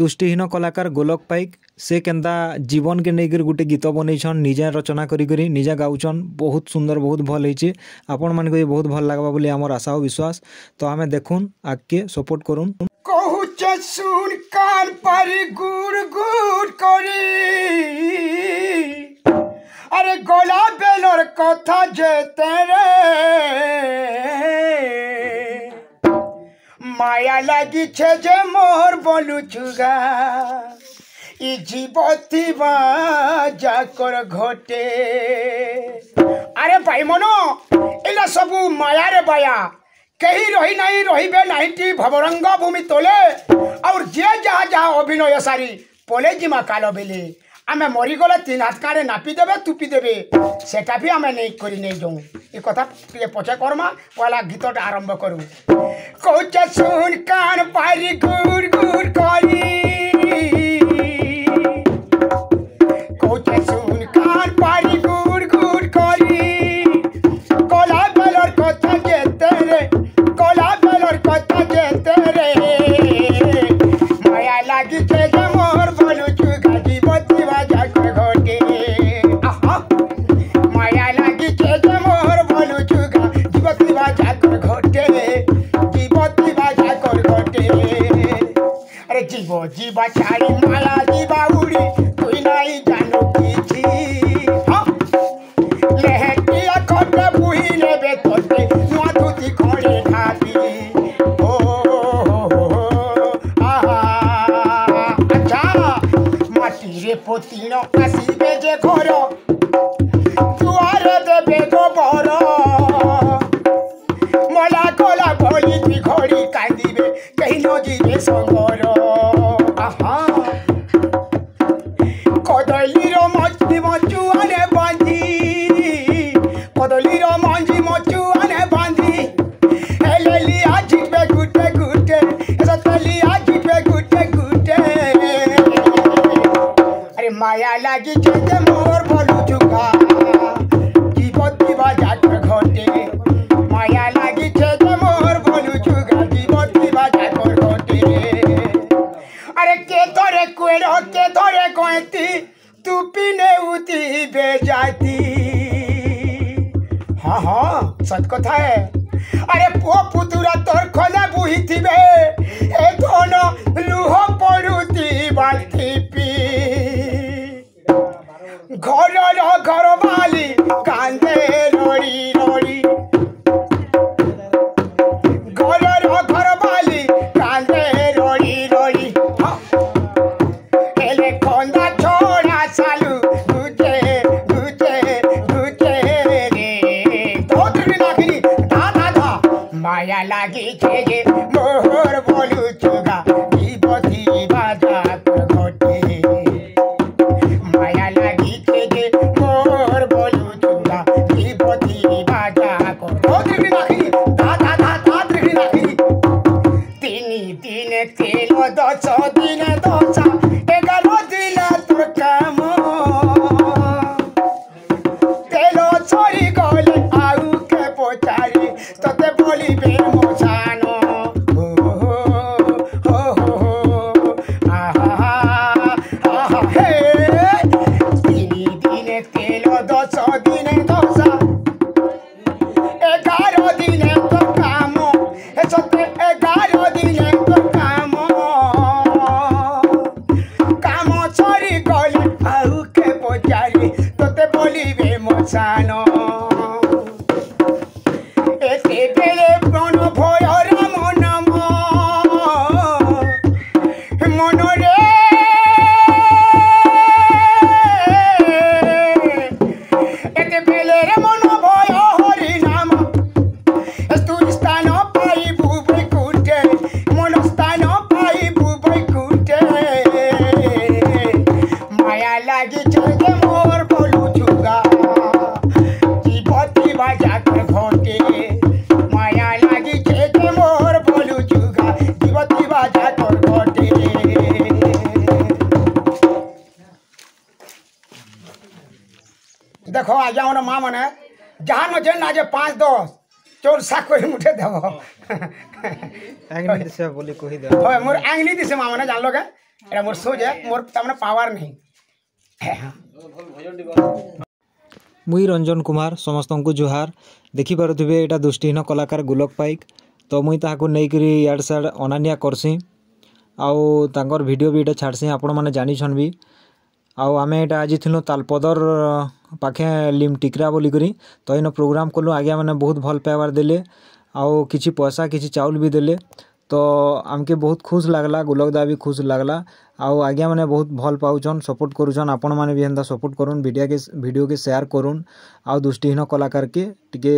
ଦୃଷ୍ଟିହୀନ କଲାକାର ଗୋଲକ ପାଇକ ସେ କେନ୍ତା ଜୀବନକେ ନେଇକରି ଗୋଟେ ଗୀତ ବନେଇଛନ୍ ନିଜେ ରଚନା କରିକରି ନିଜେ ଗାଉଛନ୍ ବହୁତ ସୁନ୍ଦର ବହୁତ ଭଲ ହେଇଛେ ଆପଣମାନଙ୍କୁ ବି ବହୁତ ଭଲ ଲାଗ୍ବା ବୋଲି ଆମର ଆଶା ଓ ବିଶ୍ୱାସ ତ ଆମେ ଦେଖୁନ୍ ଆଗକେ ସପୋର୍ଟ କରୁନ୍ କହୁଛେ ଶୁଣ କାନ ପାରି ଗୁଡ଼ ଗୁଡ଼ କରି আরে গোলা বেলর কথা যেতে রে মায়া লাগিছে যে মোর বলুচুগা ই জীবতিবা যাকর ঘটে আরে ভাই মন এলা সবু মায়ারে বায়া কেহি রহি নাই রহিবে নাইটি ভবরঙ্গ ভূমি তোলে আর যে যা যা অভিনয় সারি পলে জিমা কাল বেলে ଆମେ ମରିଗଲେ ତିନି ହାତ କାଳେ ନାପି ଦେବେ ତୁପି ଦେବେ ସେଟା ବି ଆମେ ନେଇ କରି ନେଇ ଯାଉ ଏ କଥା ଟିକେ ପଛେ କର୍ମା ପହିଲା ଗୀତଟା ଆରମ୍ଭ କରୁ କହୁଛେ ଶୁନ କାନ জীবা শাড়ি মালা জীবা উড়ি তুই নাই জানো কি লেহেটিয়া খটে বুহি নেবে তোতে নোয়া ধুতি খড়ে খাবি ও আচ্ছা মাটিরে পতিন আসিবে যে ঘর দুয়ারে দেবে গোবর কদলির মঞ্জি মচুয়ানে বাঁধি কদলির মঞ্জি মচুয়ানে বাঁধি এলি আজি পে গুটে গুটে এলি আজি পে গুটে গুটে আরে মায়া লাগিছে কথা হ্যাঁ আরে পুয় পুতুরা তোর খোঁজা বুহিথিবে এ ধন লুহ পড়ুতি বাথিপি ঘরর ঘর বালি গা লাগি খেয়ে মোহর বলু চোগা বিপথি বাজা ঘটে মায়া লাগি খেয়ে মোহর বলু চোগা বিপথি বাজা তিনি দিনে খেলো দশ দিনে দশা এগারো দিনে তোর কাম लगी चुगे मोर बोलू चुगा जीवती बजा घोटे माया लगी मोर बोलू चुगा जीवती बजा घोटे देखो आ जाओ ना जहाँ दस চোর সাকরি মুঠে দেব আঙলি দিছে বলি কই দেব হয় এটা মোর মোর তার মানে পাওয়ার নেই ମୁଇଁ ରଞ୍ଜନ କୁମାର ସମସ୍ତଙ୍କୁ ଜୁହାର ଦେଖିପାରୁଥିବେ ଏଇଟା ଦୃଷ୍ଟିହୀନ କଳାକାର ଗୁଲକ ପାଇକ ତ ମୁଇଁ ତାହାକୁ ନେଇକରି ଇଆଡ଼େ ସିଆଡ଼େ ଅନାନିଆ କର୍ସି ଆଉ ତାଙ୍କର ଭିଡ଼ିଓ ବି ଏଇଟା ଛାଡ଼୍ସି ଆପଣମାନେ ଜାଣିଛନ୍ ବି ଆଉ ଆମେ ଏଇଟା ଆଜି ଥିଲୁ ତାଲପଦର ପାଖେ ଲିମ୍ଟିକ୍ରା ବୋଲିକରି ତ ଇନ ପ୍ରୋଗ୍ରାମ୍ କଲୁ ଆଜ୍ଞାମାନେ ବହୁତ ଭଲ ପାଇବାର ଦେଲେ ଆଉ କିଛି ପଇସା କିଛି ଚାଉଲ ବି ଦେଲେ तो आमके बहुत खुश लगला गुलक भी खुश लगला आउ आज्ञा मैंने बहुत भल पाचन सपोर्ट कर सपोर्ट कर भिडियो के सेयार करूँ दृष्टिहीन कलाकार के टे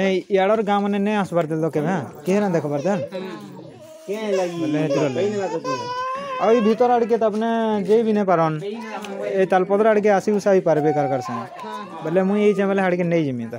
नहीं गाँव मैंने नहीं आस पारे हाँ? तो देख पार देख पार आउ भर आड़के नहीं पारन ये तालपद्र आड़के आसिक पारे बोले हाँ, हाँ। मुझे बोले आड़के नहीं जिमी तो।